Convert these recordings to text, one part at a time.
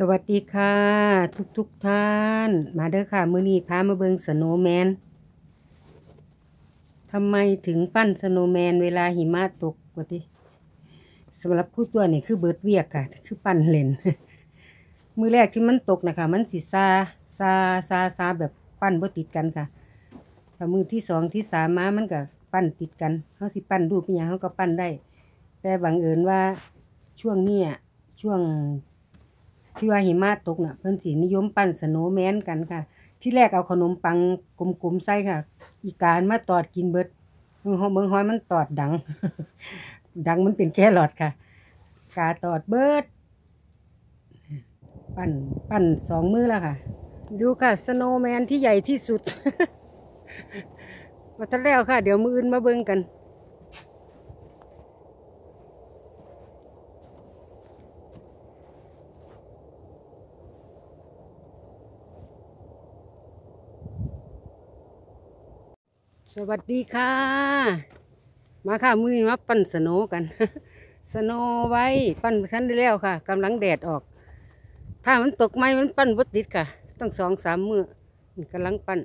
สวัสดีค่ะ ทุกทุกท่าน มาเด้อค่ะ มื้อนี้พามาเบิ่ง snowman ทำไมถึงปั้น snowman เวลาหิมะตกวะติสำหรับผู้ตัวนี่คือเบิร์ดเวียกค่ะ คือปั้นเลนมื้อแรกที่มันตกนะคะ มันสิซาซาซาซาแบบปั้นบ่ติดกันค่ะถ้ามื้อที่สองที่สามมามันก็ปั้นติดกันเฮาสิปั้นรูปอิหยังเฮาก็ปั้นได้ แต่บังเอิญว่าช่วงนี้ช่วง ที่ว่าหิมะตกน่ะ เพิ่นสินิยมปั้น snowman กันค่ะ ที่แรกเอาขนมปังกลมๆใส่ค่ะ อีการมาตอดกินเบิดเบิ่งหอเบิ่งหอยมันตอดดัง ดังมันเป็นแครอทค่ะ กาตอดเบิด ปั้นปั้นสองมื้อแล้วค่ะ ดูค่ะ snowman ที่ใหญ่ที่สุดมาทันแล้วค่ะ เดี๋ยวมืออื่นมาเบิ่งกัน สวัสดีค่ะ มาค่ะมื้อนี้มาปั้นสโนกัน สโนไว้ปั้นชั้นได้แล้วค่ะกำลังแดดออก ถ้ามันตกไม้มันปั้นบดติดค่ะ ต้องสองสามมือกำลังปั้น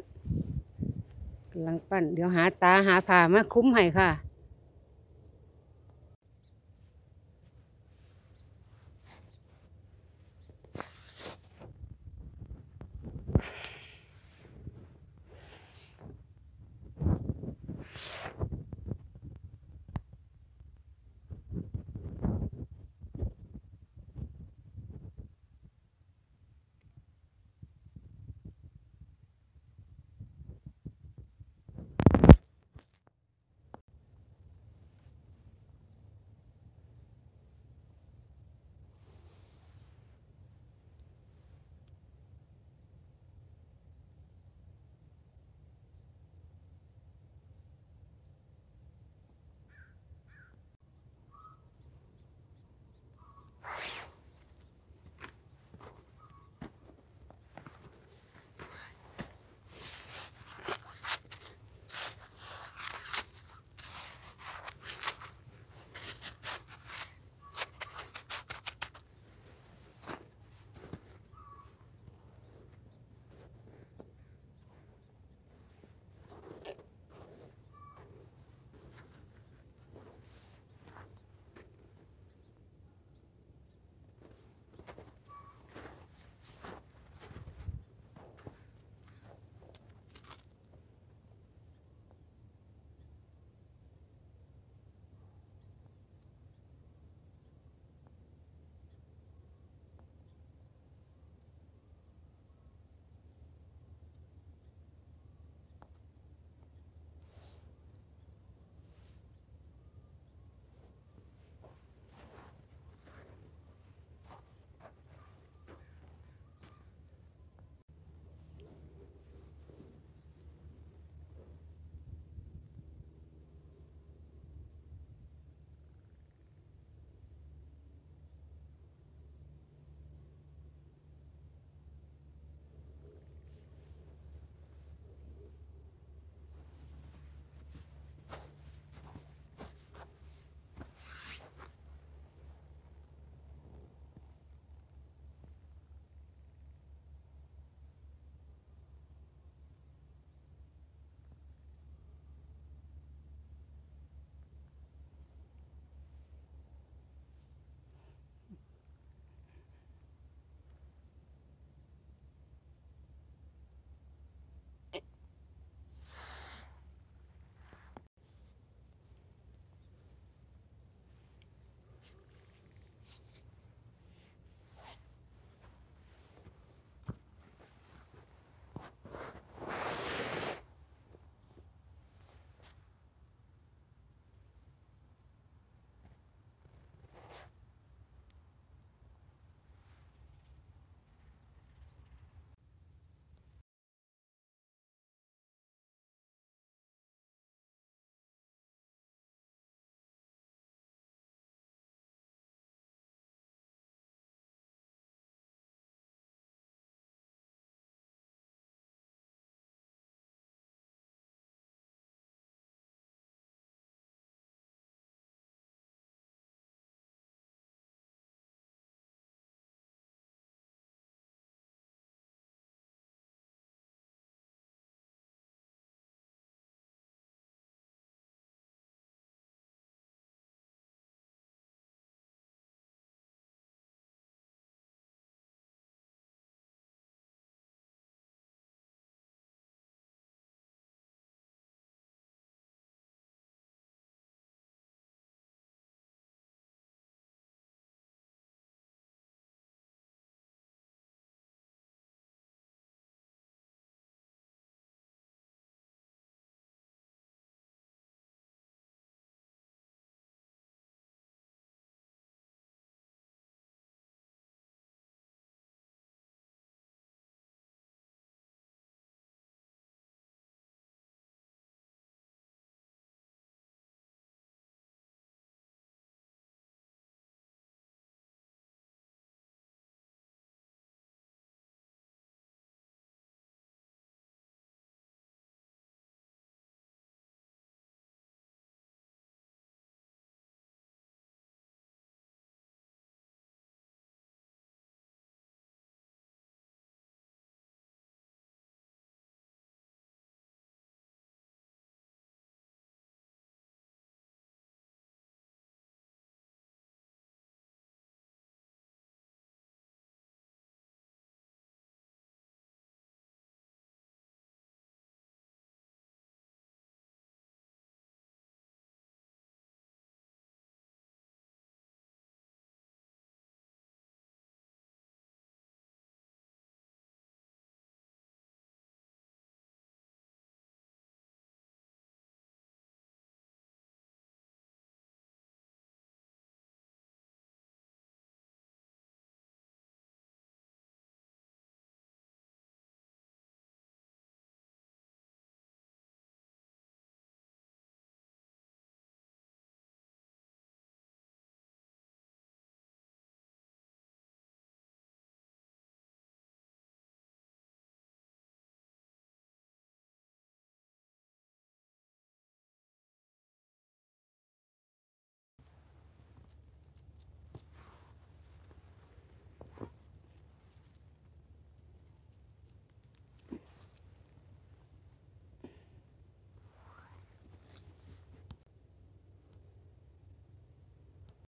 กำลังปั้น เดี๋ยวหาตาหาผ่ามาคุ้มให้ค่ะ